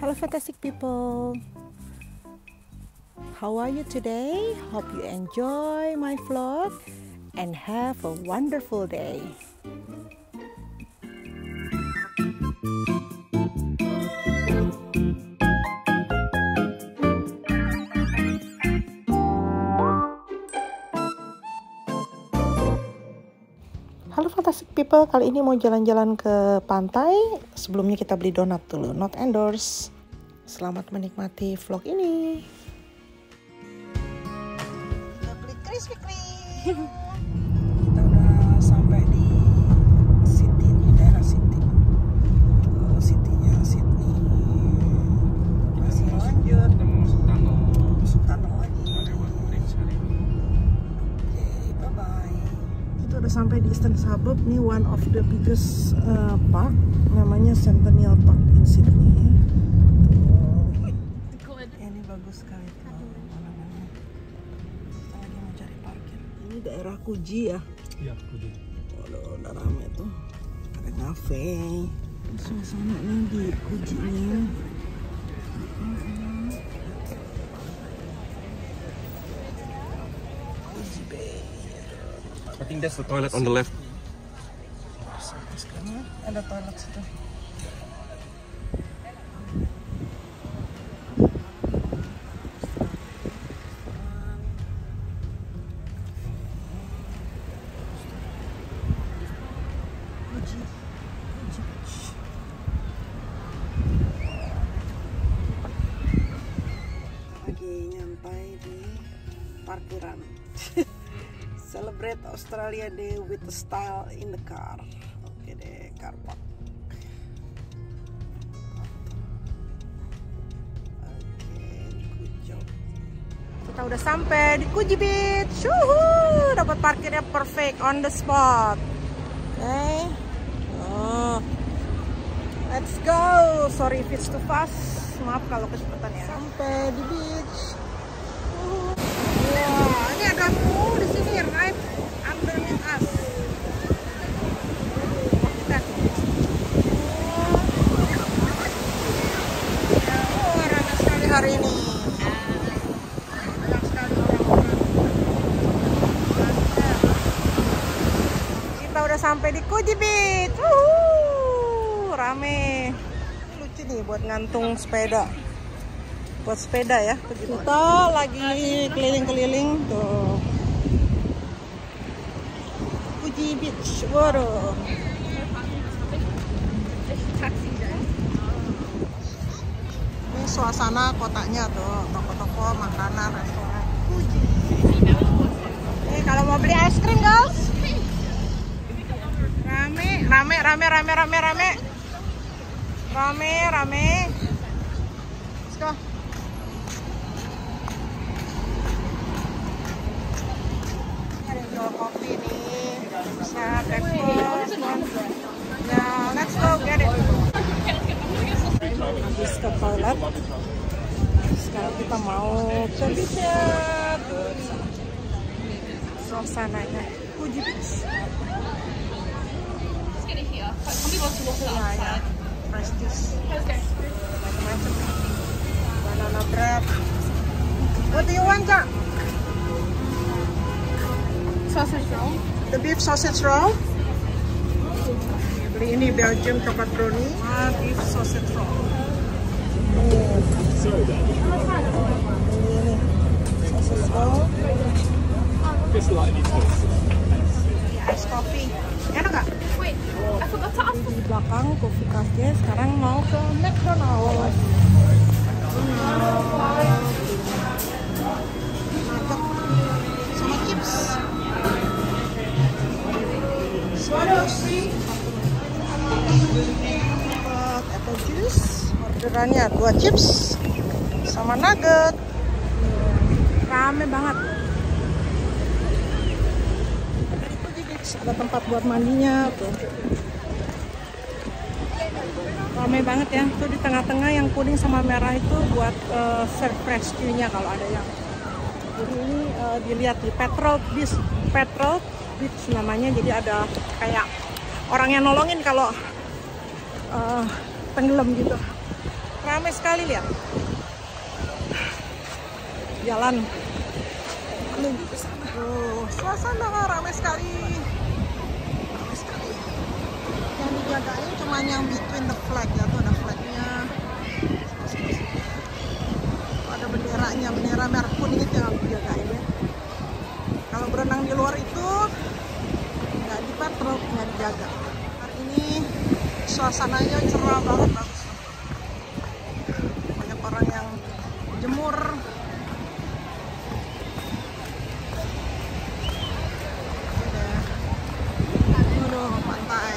Hello, fantastic people. How are you today? Hope you enjoy my vlog and have a wonderful day. People, kali ini mau jalan-jalan ke pantai. Sebelumnya kita beli donat dulu, not endorse. Selamat menikmati vlog ini. Kita beli crispy cream. sampai di Eastern Suburb nih, one of the biggest uh, park, namanya Centennial Park in Sydney. Tuh. Ini bagus sekali. Kita lagi mau cari parkir. Ini daerah Kuji ya. Iya, Kudu. Waduh, udah rame tuh. Ada cafe. Suasananya di Kujinya. Kuji think that's the toilet on the left. Ada toilet Australia Day with the style in the car. Oke deh, car park. Oke, good job. Kita udah sampai di Kuji Beach. Dapat parkirnya perfect on the spot. Oke. Oh. Let's go. Sorry if it's too fast. Maaf kalau kecepatan ya. Sampai di beach. Wah, ini ada oh, di sini right underneath us. Lihat. Oh, ramai sekali hari ini. Banyak sekali orang-orang. Kita udah sampai di Kuji Beach. Wuhu, rame. Lucu nih buat ngantung sepeda. Buat sepeda ya kita lagi keliling-keliling tuh. Fuji Beach waduh ini suasana kotanya tuh. Toko-toko makanan restoran Fuji ini kalau mau beli es krim guys rame rame rame rame rame. Rame rame. Let's go. Ya let's go get it. Sekarang kita mau ke here. Like, to. Yeah, yeah. The beef sausage roll. Beli ini Belgium coklat brownie. Ah, beef sausage roll. Ini. Sausage roll. Just lightly toasted coffee. Enak nggak? Wait, I forgot to ask. Di belakang coffee cafe. Sekarang mau ke McDonald's. Nugget sama chips. Dapat apple juice. Orderannya dua chips sama nugget. Rame banget. Ada tempat buat mandinya tuh. Rame banget ya. Tuh di tengah-tengah yang kuning sama merah itu buat uh, serve rescue-nya kalau ada yang. Jadi ini uh, dilihat di petrol beach, petrol beach namanya. Jadi ada kayak orang yang nolongin kalau uh, tenggelam gitu. Ramai sekali lihat. Jalan. Oh, suasana ramai sekali. Ramai sekali. Dijagain cuma yang between the flag ya, tuh ada flagnya. Ada benderanya, bendera merah kuning itu yang dijagain ya. Kalau berenang di luar itu nggak dipatrol, nggak dijaga. Hari ini suasananya cerah banget, bagus. Banyak orang yang jemur. Aduh, pantai.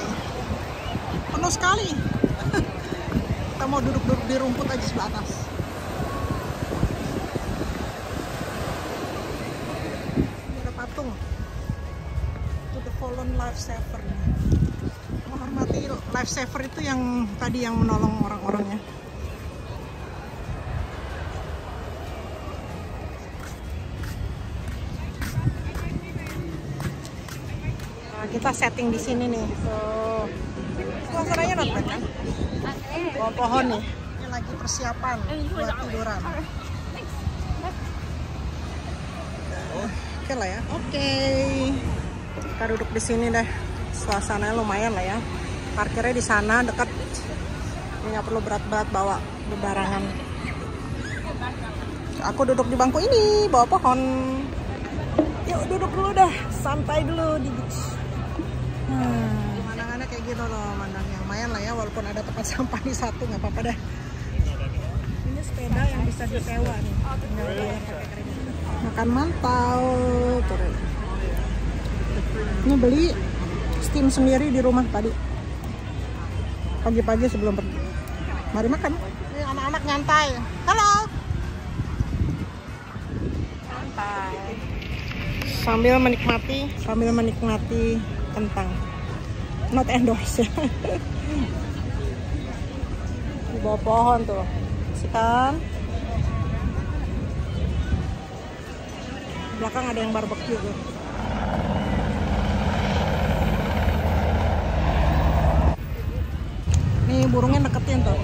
Penuh sekali. Kita mau duduk-duduk di rumput aja sebelah atas. Ini ada patung. To the fallen lifesaver. Menghormati lifesaver itu yang tadi yang menolong orang-orangnya. Nah, kita setting di sini nih. So, suasananya not kan? Bawah pohon nih. Ini lagi persiapan buat tiduran. Oke lah ya. Oke. Kita duduk di sini deh. Suasananya lumayan lah ya. Parkirnya di sana dekat. Ini nggak perlu berat-berat bawa bebarangan. Aku duduk di bangku ini, bawa pohon. Yuk duduk dulu dah, santai dulu di beach. Hmm. Pemandangannya kayak gitu loh, mandangnya lumayan lah ya, walaupun ada tempat sampah di satu nggak apa-apa deh. Ini sepeda yang bisa disewa nih, pakai kredit. Makan mantau. Ini beli steam sendiri di rumah tadi. Pagi-pagi sebelum pergi. Mari makan. Ini anak-anak nyantai. Halo. Santai sambil menikmati sambil menikmati kentang not endorse di bawah pohon tuh. Kan belakang ada yang barbecue tuh. Nih burungnya deketin tuh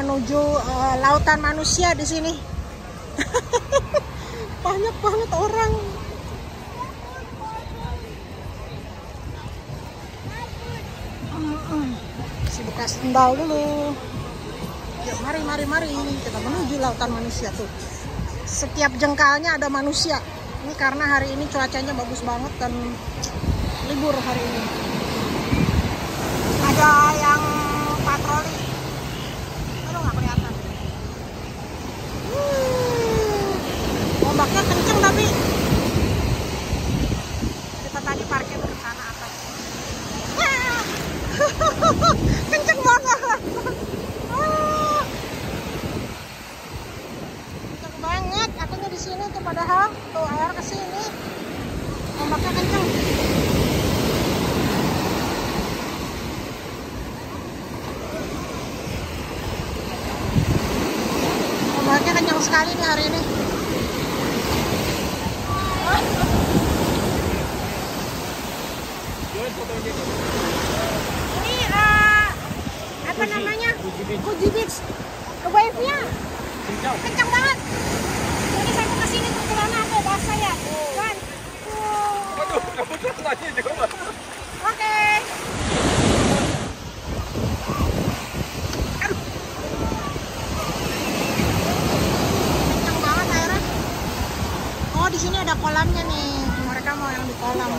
Menuju eh, lautan manusia di sini. Banyak banget orang. Mm-mm. Si buka sendal dulu. Yuk, mari, mari, mari. Kita menuju lautan manusia tuh. Setiap jengkalnya ada manusia. Ini karena hari ini cuacanya bagus banget dan libur hari ini. Ada yang patroli. Aduh, nggak kelihatan. Hmm. Ombaknya kenceng tapi kita tadi parkir ke sana atas. Wah! kenceng banget. Ah. kenceng banget akunya di sini tuh padahal tuh air ke sini. Ombaknya kenceng. Ombaknya kenceng sekali nih hari ini. Ini eh, apa namanya? Fuji Beach. Wave-nya. Kencang banget basah ya? Kan? Oke. Banget airnya oh di sini ada kolamnya nih. Mereka mau yang di kolam.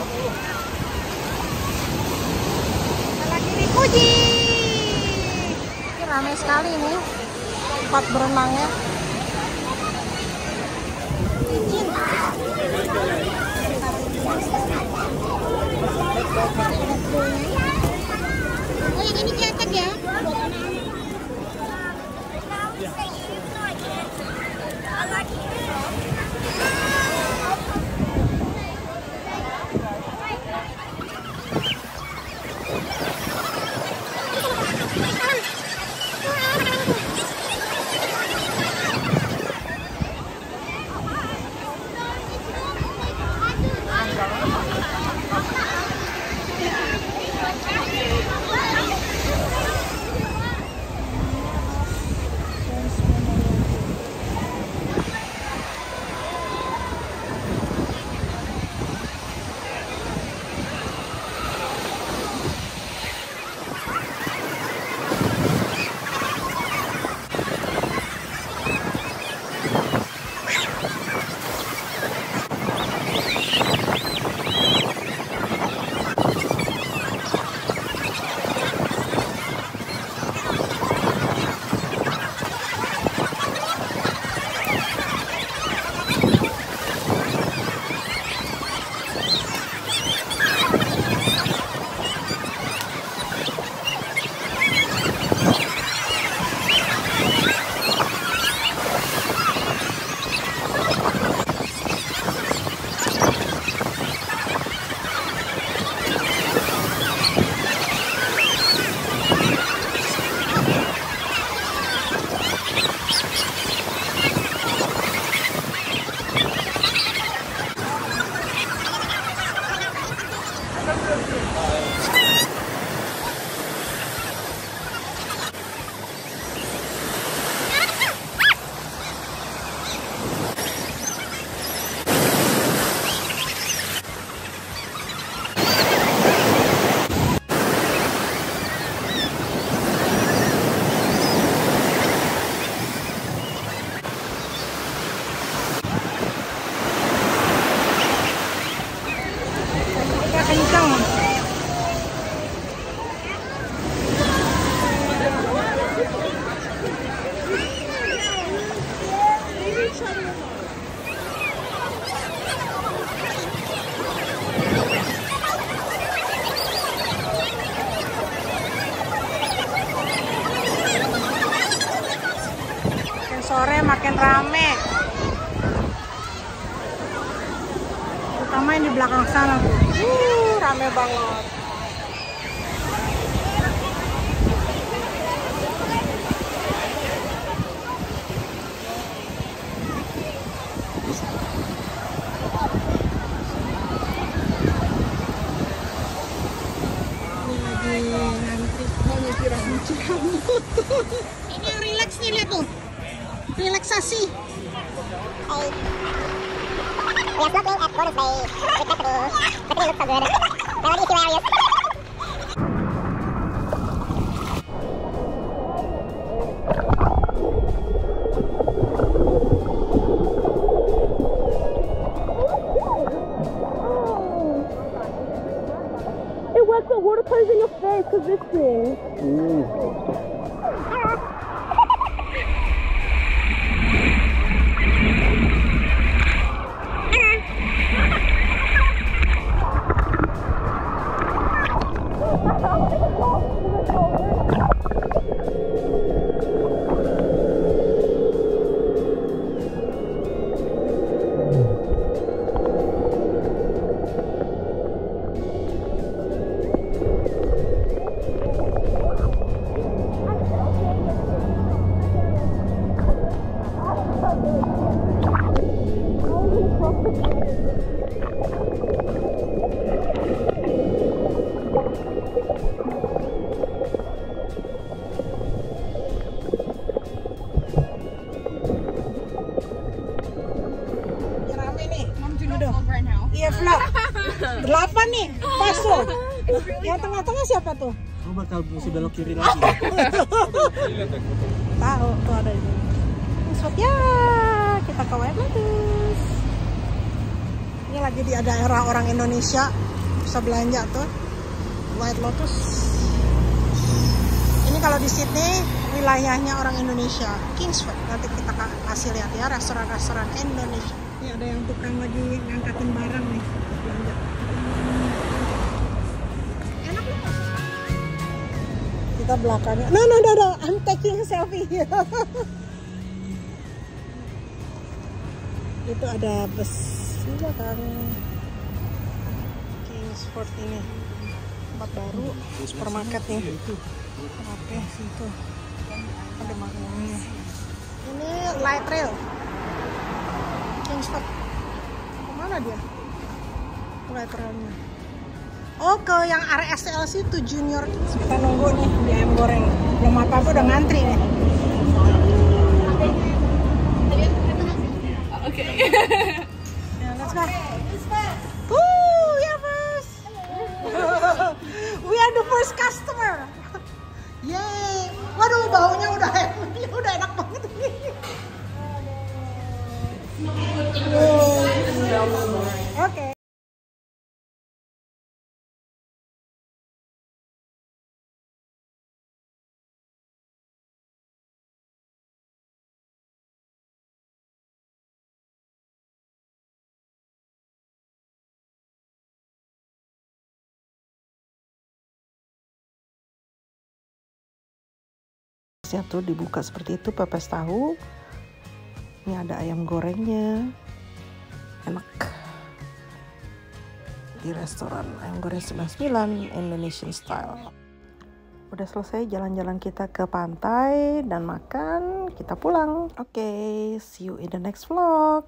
Kita lagi di Fuji ini ramai sekali nih tempat berenangnya 喂，妮妮姐姐。Makin rame. Terutama yang di belakang sana. Uh, rame banget. Ini yang relax nih lihat tuh. Relaksasi. Oh. We are vlogging at Bonus Bay with Bethany. Bethany looks so good. My one is hilarious. It works when water comes in your face because this thing. Ya, bakal mesti belok kiri lagi. Tahu tuh ada ini. Spot ya, kita ke White Lotus. Ini lagi di daerah orang Indonesia bisa belanja tuh. White Lotus. Ini kalau di Sydney wilayahnya orang Indonesia, Kingsford. Nanti kita ka- kasih lihat ya restoran-restoran Indonesia. Ini ada yang tukang lagi ngangkatin barang nih Kita belakangnya. No no no no, I'm taking a selfie. Itu ada bus juga kan. Kingsford ini tempat baru supermarket nih. Oke, situ. Ada makanannya. Ini light rail. Kingsford. Ke mana dia? Light railnya. Oh, ke yang RSL situ Junior. Kita nunggu nih di ayam goreng. Belum apa-apa udah ngantri nih. Okay. Siap tuh dibuka seperti itu pepes tahu. Ini ada ayam gorengnya. Enak. Di restoran ayam goreng 99 Indonesian style. Udah selesai jalan-jalan kita ke pantai dan makan, kita pulang. Oke, see you in the next vlog.